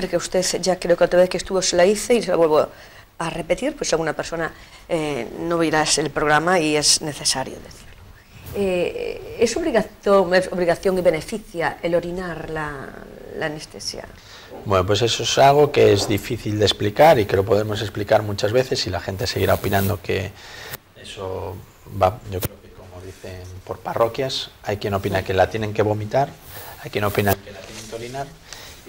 porque usted ya creo que otra vez que estuvo se la hice y se la vuelvo a repetir, pues alguna persona eh, no verá el programa y es necesario decirlo. Eh, ¿Es obligación, obligación y beneficia el orinar la, la anestesia? Bueno, pues eso es algo que es difícil de explicar y que lo podemos explicar muchas veces y la gente seguirá opinando que eso va, yo creo que como dicen por parroquias, hay quien opina que la tienen que vomitar, hay quien opina que la tienen que orinar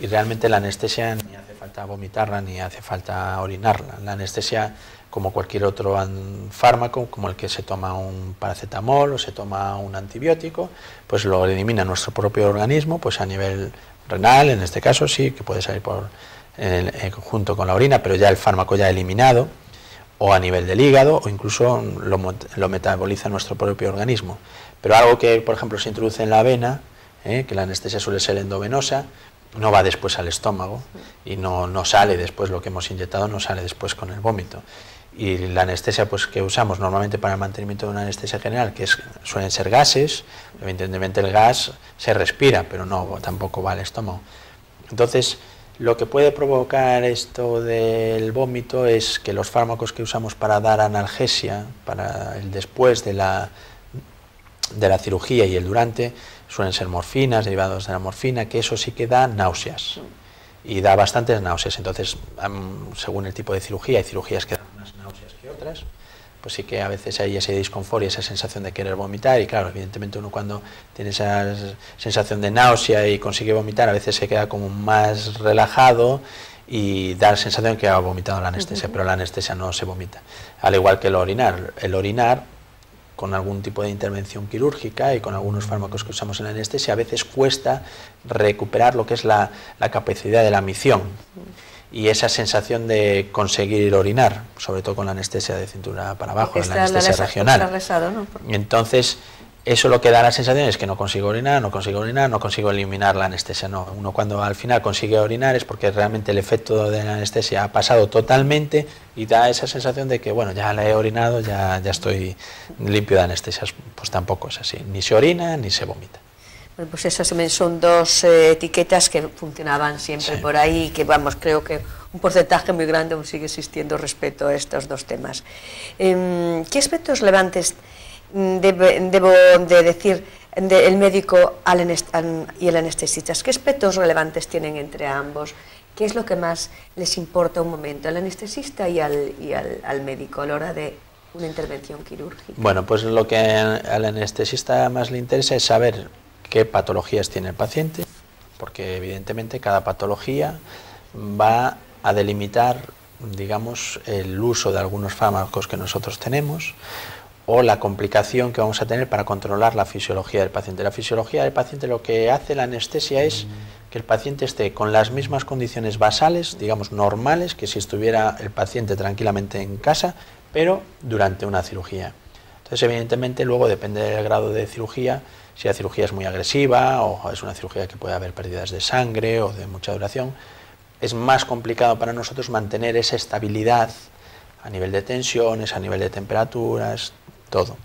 y realmente la anestesia ni hace falta vomitarla ni hace falta orinarla. La anestesia, como cualquier otro fármaco, como el que se toma un paracetamol o se toma un antibiótico, pues lo elimina nuestro propio organismo, pues a nivel renal, en este caso sí, que puede salir por, eh, junto con la orina, pero ya el fármaco ya eliminado, o a nivel del hígado, o incluso lo, metaboliza nuestro propio organismo. Pero algo que, por ejemplo, se introduce en la vena, eh, que la anestesia suele ser endovenosa, no va después al estómago y no, no, sale después lo que hemos inyectado, no sale después con el vómito. Y la anestesia pues, que usamos normalmente para el mantenimiento de una anestesia general, que suelen ser gases, evidentemente el gas se respira, pero no tampoco va al estómago. Entonces, lo que puede provocar esto del vómito es que los fármacos que usamos para dar analgesia, para el después de la, de la cirugía y el durante, suelen ser morfinas, derivados de la morfina, que eso sí que da náuseas. Y da bastantes náuseas. Entonces, según el tipo de cirugía, hay cirugías que dan más náuseas que otras, pues sí que a veces hay ese disconfort y esa sensación de querer vomitar. Y claro, evidentemente uno cuando tiene esa sensación de náusea y consigue vomitar, a veces se queda como más relajado y da la sensación de que ha vomitado la anestesia, pero la anestesia no se vomita. Al igual que el orinar. El orinar con algún tipo de intervención quirúrgica y con algunos fármacos que usamos en la anestesia, a veces cuesta recuperar lo que es la, capacidad de la misión y esa sensación de conseguir orinar, sobre todo con la anestesia de cintura para abajo, en la anestesia regional. Entonces, eso lo que da la sensación es que no consigo orinar, no consigo orinar, no consigo eliminar la anestesia. No, uno cuando al final consigue orinar es porque realmente el efecto de la anestesia ha pasado totalmente y da esa sensación de que, bueno, ya la he orinado, ya, ya estoy limpio de anestesias. Pues tampoco es así, ni se orina ni se vomita. Bueno, pues esas son dos eh, etiquetas que funcionaban siempre por ahí y que, vamos, creo que un porcentaje muy grande aún sigue existiendo respecto a estos dos temas. Em, ¿Qué aspectos relevantes debo de decir el médico y el anestesista? ¿Qué aspectos relevantes tienen entre ambos? ¿Qué es lo que más les importa un momento al anestesista y al, y al, médico a la hora de una intervención quirúrgica? Bueno, pues lo que al anestesista más le interesa es saber qué patologías tiene el paciente, porque evidentemente cada patología va a delimitar, digamos, el uso de algunos fármacos que nosotros tenemos o la complicación que vamos a tener para controlar la fisiología del paciente. La fisiología del paciente lo que hace la anestesia es que el paciente esté con las mismas condiciones basales, digamos normales, que si estuviera el paciente tranquilamente en casa, pero durante una cirugía. Entonces, evidentemente, luego depende del grado de cirugía, si la cirugía es muy agresiva o es una cirugía que puede haber pérdidas de sangre o de mucha duración, es más complicado para nosotros mantener esa estabilidad a nivel de tensiones, a nivel de temperaturas, todo.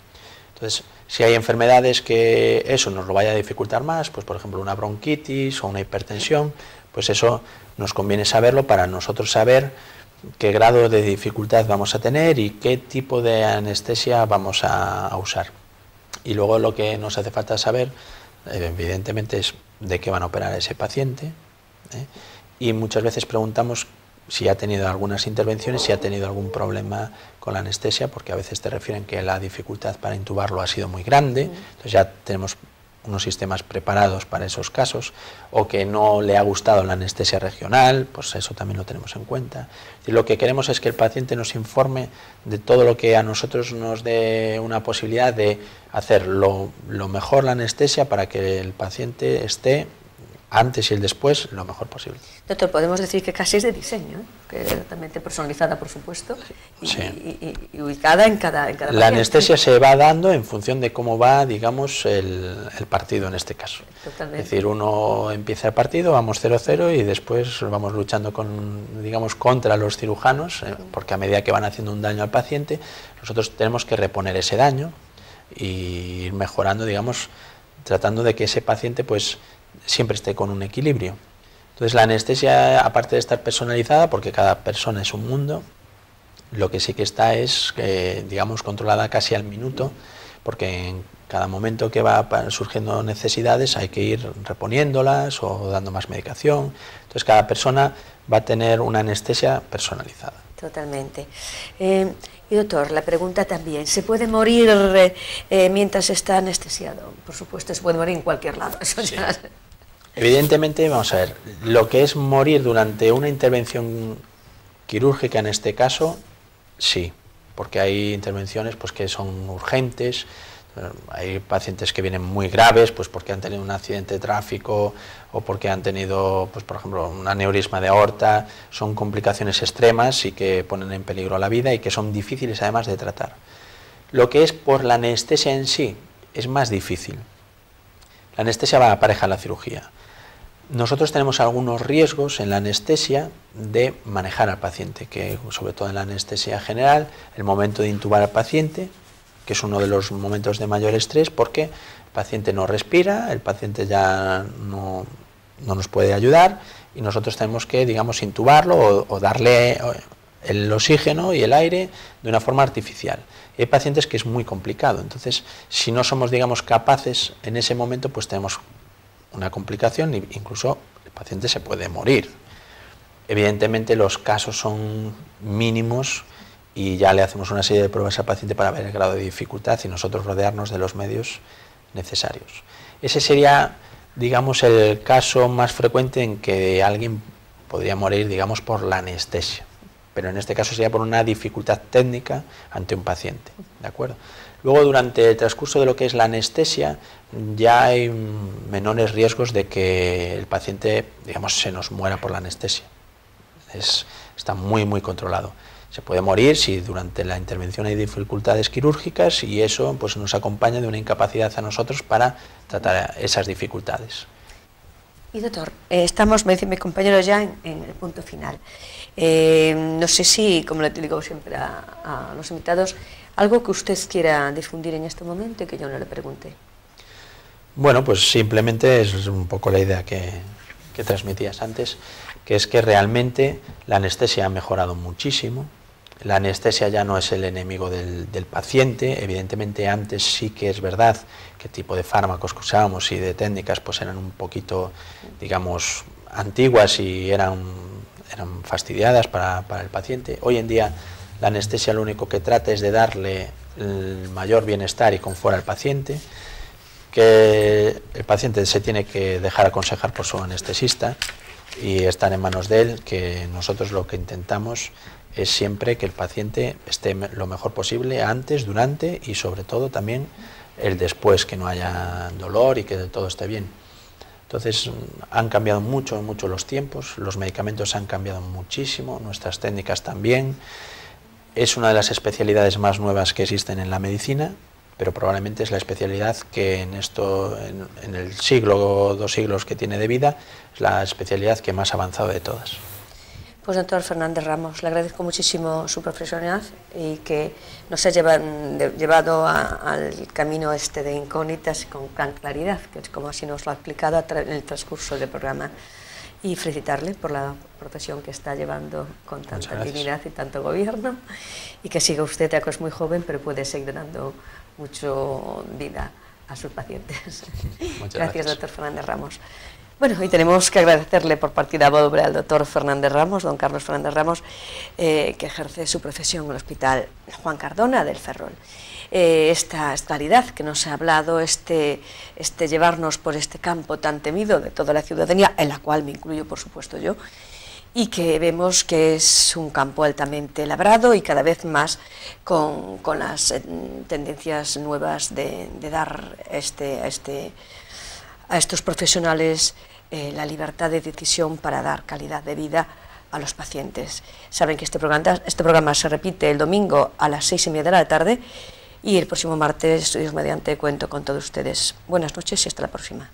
Entonces, si hay enfermedades que eso nos lo vaya a dificultar más, pues por ejemplo una bronquitis o una hipertensión, pues eso nos conviene saberlo para nosotros saber qué grado de dificultad vamos a tener y qué tipo de anestesia vamos a, usar. Y luego lo que nos hace falta saber, evidentemente, es de qué van a operar ese paciente. ¿eh? Y muchas veces preguntamos si ha tenido algunas intervenciones, si ha tenido algún problema con la anestesia, porque a veces te refieren que la dificultad para intubarlo ha sido muy grande, entonces ya tenemos unos sistemas preparados para esos casos, o que no le ha gustado la anestesia regional, pues eso también lo tenemos en cuenta. Y lo que queremos es que el paciente nos informe de todo lo que a nosotros nos dé una posibilidad de hacer lo, lo mejor la anestesia para que el paciente esté antes y el después lo mejor posible. Doctor, podemos decir que casi es de diseño, que es totalmente personalizada, por supuesto, y, ubicada en cada, en cada La anestesia se va dando en función de cómo va, digamos, el, partido en este caso. Totalmente. Es decir, uno empieza el partido, vamos 0-0 y después vamos luchando con, digamos, contra los cirujanos, eh, porque a medida que van haciendo un daño al paciente, nosotros tenemos que reponer ese daño y ir mejorando, digamos, tratando de que ese paciente, pues, siempre esté con un equilibrio. Entonces la anestesia, aparte de estar personalizada, porque cada persona es un mundo, lo que sí que está es, digamos, controlada casi al minuto, porque en cada momento que va surgiendo necesidades hay que ir reponiéndolas o dando más medicación. Entonces cada persona va a tener una anestesia personalizada. Totalmente. Eh, y doctor, la pregunta también, ¿se puede morir eh, mientras está anestesiado? Por supuesto, se puede morir en cualquier lado. Evidentemente, vamos a ver, lo que es morir durante una intervención quirúrgica en este caso, sí, porque hay intervenciones pues, que son urgentes, hay pacientes que vienen muy graves, pues porque han tenido un accidente de tráfico o porque han tenido, pues por ejemplo, un aneurisma de aorta, son complicaciones extremas y que ponen en peligro la vida y que son difíciles además de tratar. Lo que es por la anestesia en sí es más difícil. La anestesia va a pareja a la cirugía. Nosotros tenemos algunos riesgos en la anestesia de manejar al paciente, que sobre todo en la anestesia general, el momento de intubar al paciente, que es uno de los momentos de mayor estrés porque el paciente no respira, el paciente ya no, nos puede ayudar y nosotros tenemos que, digamos, intubarlo o, darle el oxígeno y el aire de una forma artificial. hay pacientes que es muy complicado, entonces si no somos, digamos, capaces en ese momento, pues tenemos una complicación incluso el paciente se puede morir. Evidentemente los casos son mínimos y ya le hacemos una serie de pruebas al paciente para ver el grado de dificultad y nosotros rodearnos de los medios necesarios. Ese sería, digamos, el caso más frecuente en que alguien podría morir, digamos, por la anestesia. Pero en este caso sería por una dificultad técnica ante un paciente. ¿De acuerdo? Luego, durante el transcurso de lo que es la anestesia, ya hay menores riesgos de que el paciente, digamos, se nos muera por la anestesia. Es, está muy, muy controlado se puede morir si durante la intervención hay dificultades quirúrgicas y eso pues, nos acompaña de una incapacidad a nosotros para tratar esas dificultades. Y doctor, eh, estamos, me dice mi compañero ya en, el punto final. Eh, no sé si, como le digo siempre a, los invitados, algo que usted quiera difundir en este momento y que yo no le pregunte. Bueno, pues simplemente es un poco la idea que, que transmitías antes, que es que realmente la anestesia ha mejorado muchísimo, la anestesia ya no es el enemigo del, paciente, evidentemente antes sí que es verdad que tipo de fármacos que usábamos y de técnicas pues eran un poquito, digamos, antiguas y eran, eran fastidiadas para, para el paciente. Hoy en día la anestesia lo único que trata es de darle el mayor bienestar y confort al paciente, que el paciente se tiene que dejar aconsejar por su anestesista y estar en manos de él, que nosotros lo que intentamos es siempre que el paciente esté lo mejor posible antes, durante y sobre todo también el después, que no haya dolor y que todo esté bien. Entonces han cambiado mucho, mucho los tiempos, los medicamentos han cambiado muchísimo, nuestras técnicas también. Es una de las especialidades más nuevas que existen en la medicina, pero probablemente es la especialidad que en esto, en, el siglo o dos siglos que tiene de vida, es la especialidad que más ha avanzado de todas. Pues doctor Fernández Ramos, le agradezco muchísimo su profesionalidad y que nos ha llevado al camino este de incógnitas con gran claridad, que es como así nos lo ha explicado en el transcurso del programa. Y felicitarle por la profesión que está llevando con tanta dignidad y tanto gobierno y que siga usted, que es muy joven, pero puede seguir dando mucho vida a sus pacientes. Muchas gracias, doctor Fernández Ramos. Bueno, y tenemos que agradecerle por partida doble al doctor Fernández Ramos, don Carlos Fernández Ramos, eh, que ejerce su profesión en el Hospital Juan Cardona del Ferrol. Eh, esta claridad que nos ha hablado, este, este llevarnos por este campo tan temido de toda la ciudadanía, en la cual me incluyo, por supuesto, yo, y que vemos que es un campo altamente labrado y cada vez más con, las eh, tendencias nuevas de, dar este, este a estos profesionales eh, la libertad de decisión para dar calidad de vida a los pacientes. Saben que este programa, este programa se repite el domingo a las seis y media de la tarde y el próximo martes, Dios mediante, cuento con todos ustedes. Buenas noches y hasta la próxima.